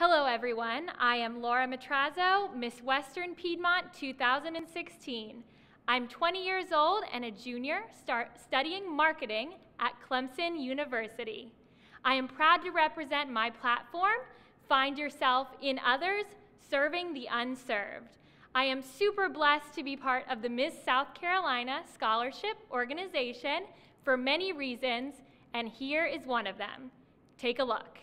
Hello, everyone. I am Laura Matrazzo, Miss Western Piedmont 2016. I'm 20 years old and a junior studying marketing at Clemson University. I am proud to represent my platform, Find Yourself in Others, Serving the Unserved. I am super blessed to be part of the Miss South Carolina Scholarship Organization for many reasons, and here is one of them. Take a look.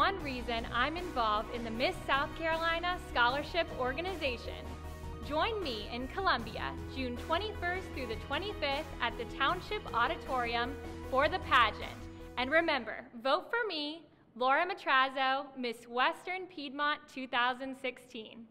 One reason I'm involved in the Miss South Carolina Scholarship Organization. Join me in Columbia, June 21st through the 25th at the Township Auditorium for the pageant. And remember, vote for me, Laura Matrazzo, Miss Western Piedmont 2016.